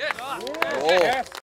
Yes. Yes. Yes.